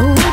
Ooh.